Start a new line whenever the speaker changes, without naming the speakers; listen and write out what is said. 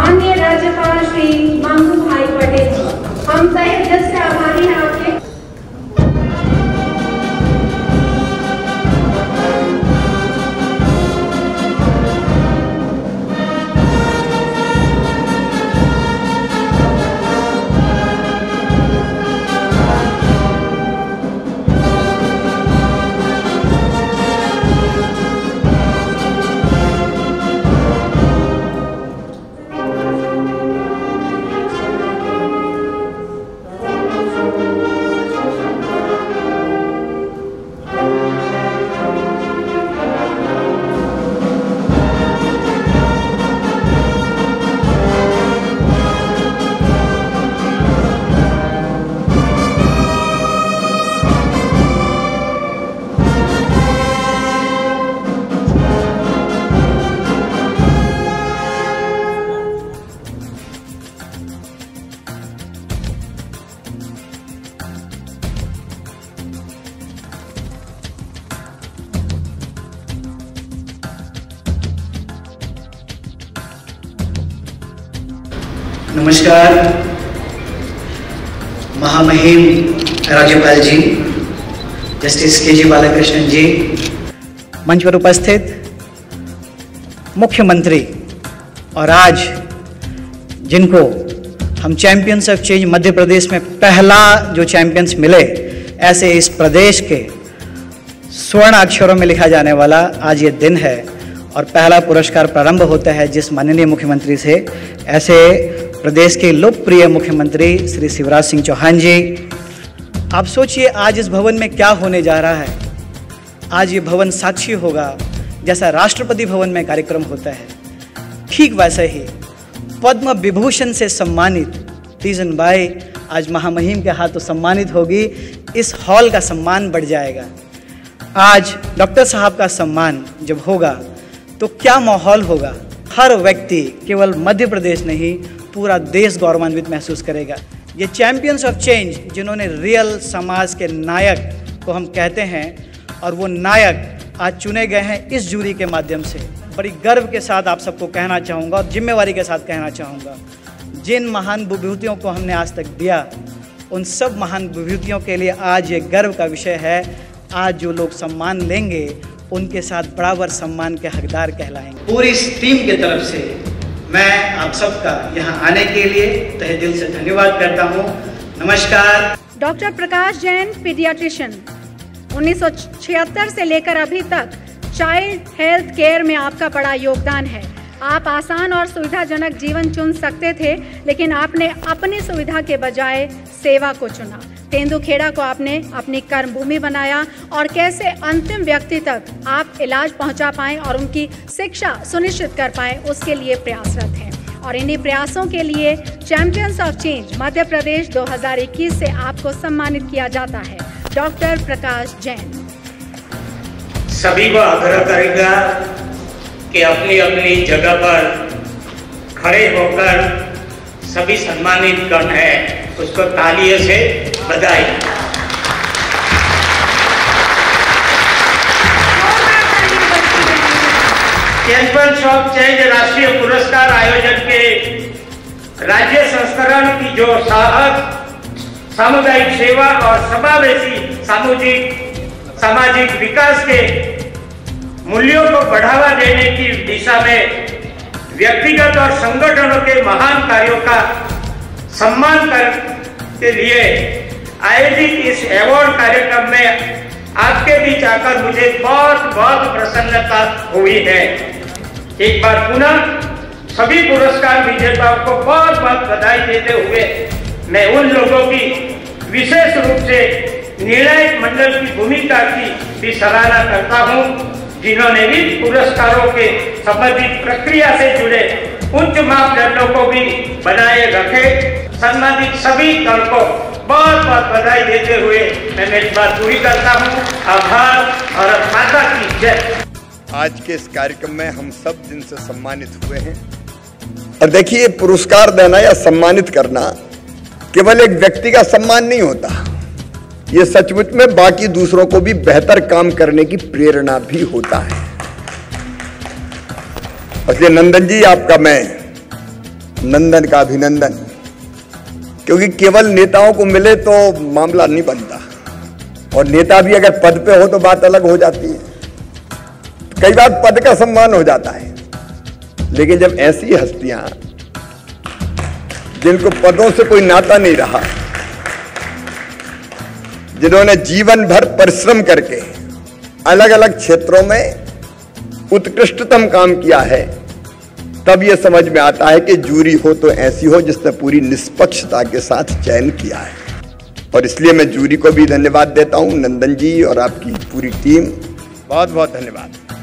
माननीय राज्यपाल श्री मानसू भाई पटेल जी हम सहित आभारी हैं आपके
नमस्कार। महामहिम राज्यपाल जी, जस्टिस के जी बालाकृष्णन जी, मंच पर उपस्थित मुख्यमंत्री और आज जिनको हम champions of change Madhya Pradesh में पहला जो चैंपियंस मिले, ऐसे इस प्रदेश के स्वर्ण अक्षरों में लिखा जाने वाला आज ये दिन है और पहला पुरस्कार प्रारंभ होता है जिस माननीय मुख्यमंत्री से। ऐसे प्रदेश के लोकप्रिय मुख्यमंत्री श्री शिवराज सिंह चौहान जी, आप सोचिए आज इस भवन में क्या होने जा रहा है। आज ये भवन साक्षी होगा, जैसा राष्ट्रपति भवन में कार्यक्रम होता है। ठीक वैसे ही, पद्म विभूषण से सम्मानित तीजन बाई आज महामहिम के हाथों सम्मानित होगी, इस हॉल का सम्मान बढ़ जाएगा। आज डॉक्टर साहब का सम्मान जब होगा तो क्या माहौल होगा? हर व्यक्ति, केवल मध्य प्रदेश नहीं पूरा देश गौरवान्वित महसूस करेगा। ये चैंपियंस ऑफ़ चेंज जिन्होंने रियल समाज के नायक को हम कहते हैं, और वो नायक आज चुने गए हैं इस जूरी के माध्यम से। बड़ी गर्व के साथ आप सबको कहना चाहूँगा, और जिम्मेवारी के साथ कहना चाहूँगा। जिन महान विभूतियों को हमने आज तक दिया, उन सब महान विभूतियों के लिए आज ये गर्व का विषय है, आज जो लोग सम्मान लेंगे, उनके साथ बराबर सम्मान के हकदार कहलाएँगे। पूरी टीम की तरफ़ से मैं आप सबका यहाँ आने के लिए तहे दिल से धन्यवाद करता हूँ। नमस्कार।
Doctor Prakash Jain, paediatrician. 1976 से लेकर अभी तक चाइल्ड हेल्थ केयर में आपका बड़ा योगदान है। आप आसान और सुविधाजनक जीवन चुन सकते थे, लेकिन आपने अपनी सुविधा के बजाय सेवा को चुना। तेंदुखेड़ा को आपने अपनी कर्म भूमि बनाया और कैसे अंतिम व्यक्ति तक आप इलाज पहुँचा पाएँ और उनकी शिक्षा सुनिश्चित कर पाएँ, उसके लिए प्रयासरत हैं। और इन्हीं प्रयासों के लिए champions of change Madhya Pradesh 2021 से आपको सम्मानित किया जाता है। डॉक्टर प्रकाश जैन।
सभी को आग्रह करेगा कि अपनी अपनी जगह पर खड़े होकर सभी सम्मानित कौन है, उसको तालियों से बधाई। चैंपियंस ऑफ़ चेंज राष्ट्रीय पुरस्कार आयोजन के राज्य संस्करण की जो साहस सामुदायिक सेवा और समावेशी सामूहिक, सामाजिक विकास के मूल्यों को बढ़ावा देने की दिशा में व्यक्तिगत और संगठनों के महान कार्यों का सम्मान कर के लिए आयोजित इस अवार्ड कार्यक्रम में आपके बीच आकर मुझे बहुत बहुत प्रसन्नता हुई है। एक बार पुनः सभी पुरस्कार विजेताओं को बहुत बहुत बधाई देते हुए मैं उन लोगों की विशेष रूप से निर्णायक मंडल की भूमिका की भी सराहना करता हूँ, जिन्होंने भी पुरस्कारों के संबंधित प्रक्रिया से जुड़े उच्च मापदंडों को भी बनाए रखे। सम्मानित सभी दल को बहुत बहुत बधाई देते हुए मैं मेरी बात पूरी करता हूँ। आभार और माता की जय।
आज के इस कार्यक्रम में हम सब जिनसे सम्मानित हुए हैं। और देखिए, पुरस्कार देना या सम्मानित करना केवल एक व्यक्ति का सम्मान नहीं होता। ये सचमुच में बाकी दूसरों को भी बेहतर काम करने की प्रेरणा भी होता है। इसलिए नंदन जी, आपका मैं नंदन का अभिनंदन। क्योंकि केवल नेताओं को मिले तो मामला नहीं बनता। और नेता भी अगर पद पे हो तो बात अलग हो जाती है। कई बार पद का सम्मान हो जाता है। लेकिन जब ऐसी हस्तियाँ, जिनको पदों से कोई नाता नहीं रहा, जिन्होंने जीवन भर परिश्रम करके अलग अलग क्षेत्रों में उत्कृष्टतम काम किया है तब यह समझ में आता है कि जूरी हो तो ऐसी हो जिसने पूरी निष्पक्षता के साथ चयन किया है। और इसलिए मैं जूरी को भी धन्यवाद देता हूँ। नंदन जी और आपकी पूरी टीम बहुत बहुत धन्यवाद।